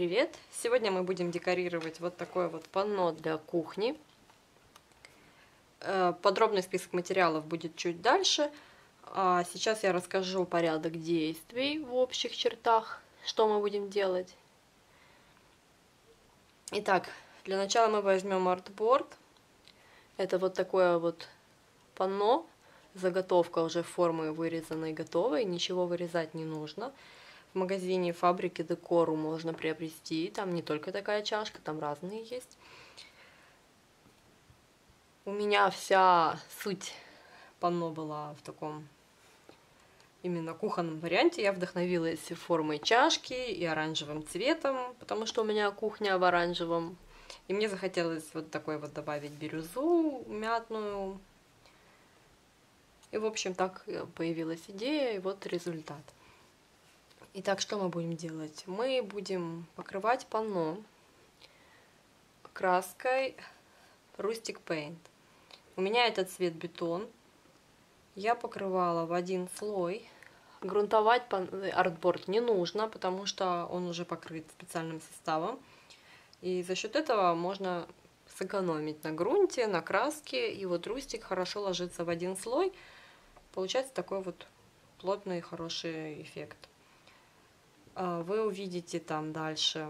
Привет! Сегодня мы будем декорировать вот такое вот панно для кухни. Э, подробный список материалов будет чуть дальше. А сейчас я расскажу порядок действий в общих чертах, что мы будем делать. Итак, для начала мы возьмем артборд. Это вот такое вот панно, заготовка уже формы вырезанной готовой, ничего вырезать не нужно в магазине фабрики декору можно приобрести. Там не только такая чашка, там разные есть. У меня вся суть панно была в таком именно кухонном варианте. Я вдохновилась формой чашки и оранжевым цветом, потому что у меня кухня в оранжевом. И мне захотелось вот такой вот добавить бирюзу мятную. И, в общем, так появилась идея, и вот результат. Итак, что мы будем делать? Мы будем покрывать панно краской Rustic Paint. У меня этот цвет бетон. Я покрывала в один слой. Грунтовать артборд не нужно, потому что он уже покрыт специальным составом. И за счет этого можно сэкономить на грунте, на краске. И вот рустик хорошо ложится в один слой. Получается такой вот плотный хороший эффект. А, вы увидите там дальше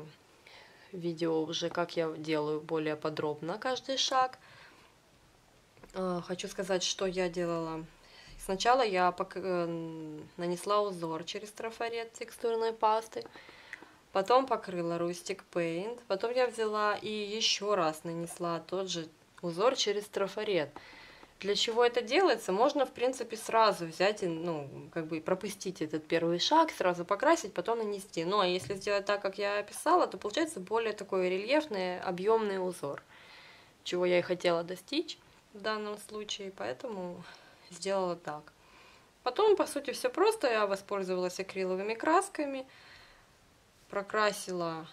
видео уже, как я делаю более подробно каждый шаг. А, хочу сказать, что я делала. Сначала я э, нанесла узор через трафарет текстурной пасты, потом покрыла Rustic Paint, потом я взяла и еще раз нанесла тот же узор через трафарет. Для чего это делается? Можно, в принципе, сразу взять и, ну, как бы пропустить этот первый шаг, сразу покрасить, потом нанести. Ну, а если сделать так, как я описала, то получается более такой рельефный, объемный узор, чего я и хотела достичь в данном случае, поэтому сделала так. Потом, по сути, все просто. Я воспользовалась акриловыми красками, прокрасила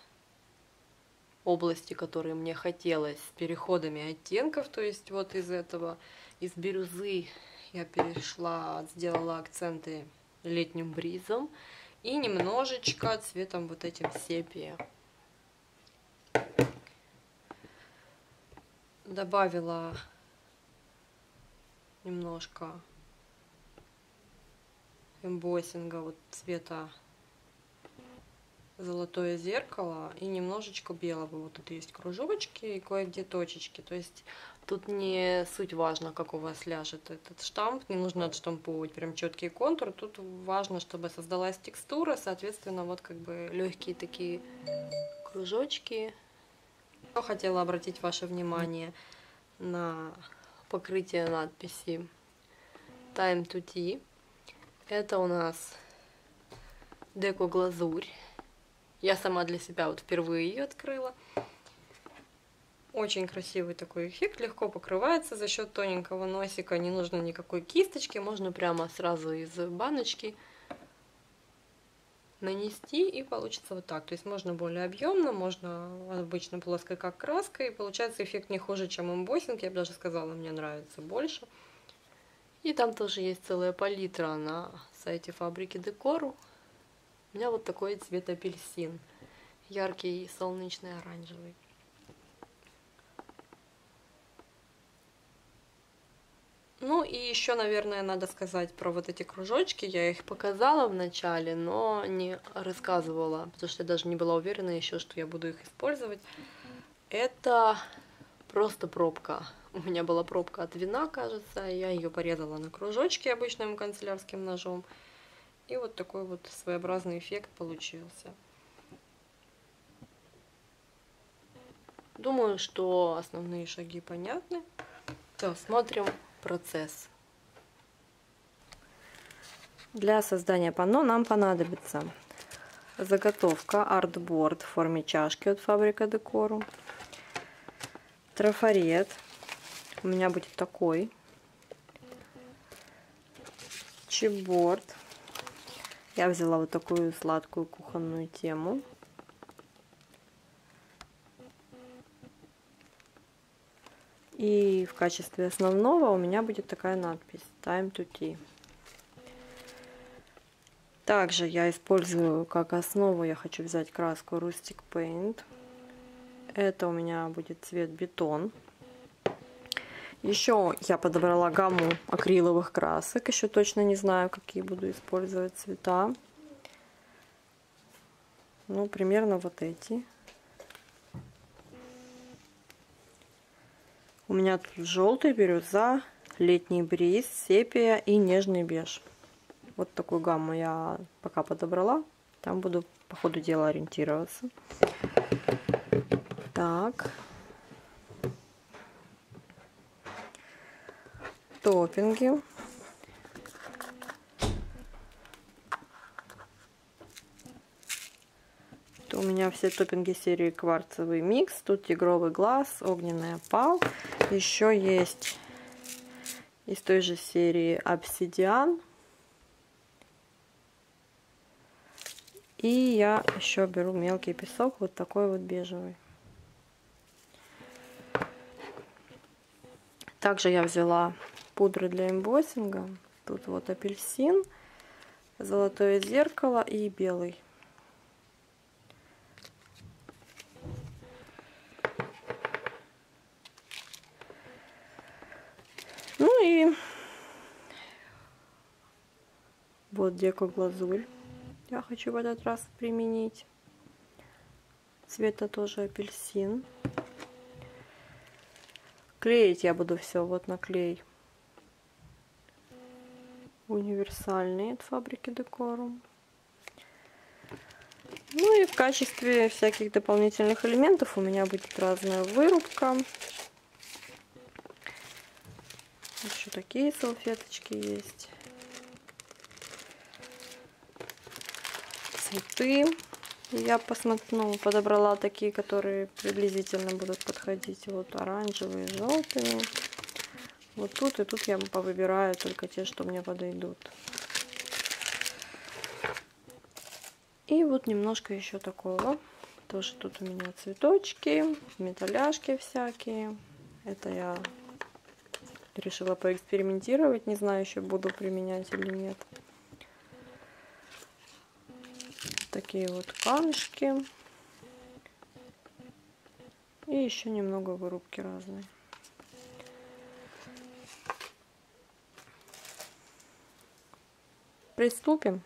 области, которые мне хотелось, с переходами оттенков, то есть вот из этого из бирюзы я перешла, сделала акценты летним бризом и немножечко цветом вот этим сепия. Добавила немножко эмбоссинга вот цвета золотое зеркало и немножечко белого. Вот тут есть кружочки и кое-где точечки. То есть тут не суть важно, как у вас ляжет этот штамп. Не нужно отштамповывать прям четкий контур. Тут важно, чтобы создалась текстура. Соответственно, вот как бы легкие такие кружочки. Я хотела обратить ваше внимание на покрытие надписи Time to Tea. Это у нас деко глазурь. Я сама для себя вот впервые ее открыла. Очень красивый такой эффект, легко покрывается за счет тоненького носика, не нужно никакой кисточки, можно прямо сразу из баночки нанести и получится вот так. То есть можно более объемно, можно обычно плоской как краска и получается эффект не хуже, чем эмбоссинг, я бы даже сказала, мне нравится больше. И там тоже есть целая палитра на сайте фабрики Декору. У меня вот такой цвет апельсин. Яркий, солнечный, оранжевый. Ну и еще, наверное, надо сказать про вот эти кружочки. Я их показала в начале, но не рассказывала, потому что я даже не была уверена еще, что я буду их использовать. Это просто пробка. У меня была пробка от вина, кажется. Я ее порезала на кружочки обычным канцелярским ножом. И вот такой вот своеобразный эффект получился. Думаю, что основные шаги понятны. Все, смотрим процесс. Для создания панно нам понадобится заготовка артборд в форме чашки от фабрика декору, трафарет, у меня будет такой, чипборд, я взяла вот такую сладкую кухонную тему. И в качестве основного у меня будет такая надпись Time to Tea. Также я использую как основу, я хочу взять краску Rustic Paint. Это у меня будет цвет бетон. Еще я подобрала гамму акриловых красок. Еще точно не знаю, какие буду использовать цвета. Ну, примерно вот эти. Меня тут желтый, бирюза, летний бриз, сепия и нежный беж. Вот такую гамму я пока подобрала. Там буду по ходу дела ориентироваться. Так. Топпинги. у меня все топпинги серии кварцевый микс. Тут тигровый глаз, огненный опал. Еще есть из той же серии обсидиан. И я еще беру мелкий песок, вот такой вот бежевый. Также я взяла пудры для эмбоссинга. Тут вот апельсин, золотое зеркало и белый. Ну и вот деко глазурь я хочу в этот раз применить. Цвета тоже апельсин. Клеить я буду все вот на клей универсальный от фабрики Декорум. Ну и в качестве всяких дополнительных элементов у меня будет разная вырубка. Еще такие салфеточки есть. Цветы. Я посмотрю, ну, подобрала такие, которые приблизительно будут подходить. Вот оранжевые, желтые. Вот тут и тут я повыбираю только те, что мне подойдут. И вот немножко еще такого. Тоже тут у меня цветочки, металляшки всякие. Это я решила поэкспериментировать. Не знаю, еще буду применять или нет. Такие вот камешки. И еще немного вырубки разной. Приступим.